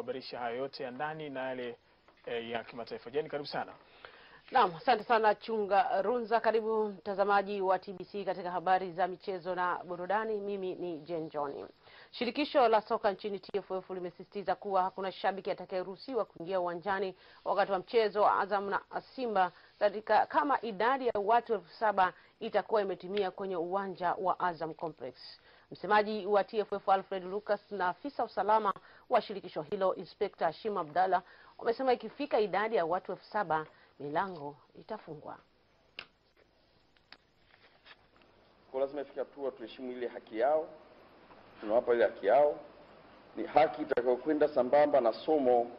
kuhabarisha hayo yote ya ndani na yale e, ya kimataifa. Jeni, karibu sana. Naam, asante sana Chunga Runza. Karibu mtazamaji wa TBC katika habari za michezo na burudani. Mimi ni Jen John. Shirikisho la soka nchini TFF limesisitiza kuwa hakuna shabiki atakayeruhusiwa kuingia uwanjani wakati wa mchezo wa Azam na Simba katika kama idadi ya watu elfu saba itakuwa imetimia kwenye uwanja wa Azam Complex. Msemaji wa TFF Alfred Lucas na afisa usalama wa shirikisho hilo Inspekta Hashim Abdalla wamesema ikifika idadi ya watu elfu saba milango itafungwa. Kwa lazima ifike hatua tuheshimu ile haki yao, tunawapa ile haki yao. Ni haki itakayokwenda sambamba na somo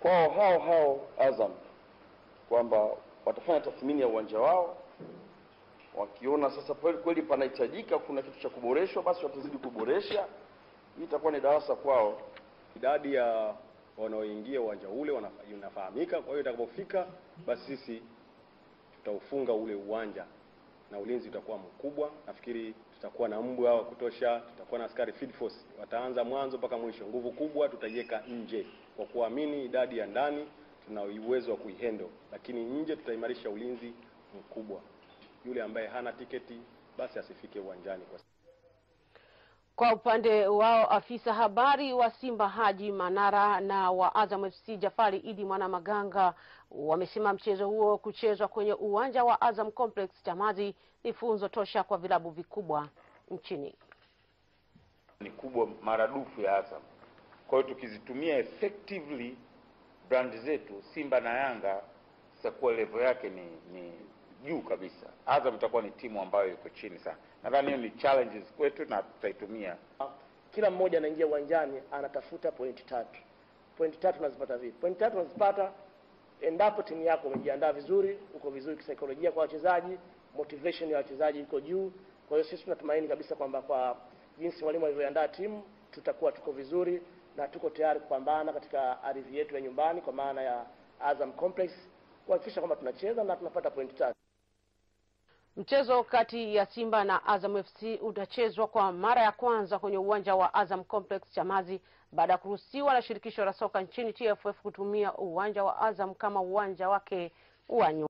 kwao hao hao Azam kwamba watafanya tathmini ya uwanja wao, wakiona sasa kweli kweli panahitajika, kuna kitu cha kuboreshwa, basi watazidi kuboresha. Hii itakuwa ni darasa kwao. idadi ya wanaoingia uwanja ule wanafahamika. Kwa hiyo itakapofika, basi sisi tutaufunga ule uwanja na ulinzi utakuwa mkubwa. Nafikiri tutakuwa na mbwa wa kutosha, tutakuwa na askari field force, wataanza mwanzo mpaka mwisho. Nguvu kubwa tutaiweka nje, kwa kuamini idadi ya ndani tuna uwezo wa kuihendo, lakini nje tutaimarisha ulinzi mkubwa. Yule ambaye hana tiketi basi asifike uwanjani kwa Kwa upande wao afisa habari wa Simba Haji Manara na wa Azam FC Jafari Idi Mwana Maganga wamesema mchezo huo kuchezwa kwenye uwanja wa Azam Complex Chamazi ni funzo tosha kwa vilabu vikubwa nchini. ni kubwa maradufu ya Azam. Kwa hiyo tukizitumia effectively brand zetu Simba na Yanga zitakuwa level yake ni ni juu kabisa. Azam itakuwa ni timu ambayo iko chini sana. Nadhani hiyo ni challenges kwetu na tutaitumia. kila mmoja anaingia uwanjani anatafuta pointi tatu. Pointi tatu unazipata vipi? Pointi tatu unazipata endapo timu yako umejiandaa vizuri, uko vizuri kisaikolojia kwa wachezaji, motivation ya wachezaji iko juu. Kwa hiyo sisi tunatumaini kabisa kwamba kwa jinsi mwalimu alivyoandaa timu tutakuwa tuko vizuri na tuko tayari kupambana katika ardhi yetu ya nyumbani kwa maana ya Azam Complex kuhakikisha kwamba tunacheza na tunapata pointi tatu. Mchezo kati ya Simba na Azam FC utachezwa kwa mara ya kwanza kwenye uwanja wa Azam Complex Chamazi baada ya kuruhusiwa na shirikisho la soka nchini TFF kutumia uwanja wa Azam kama uwanja wake wa nyumbani.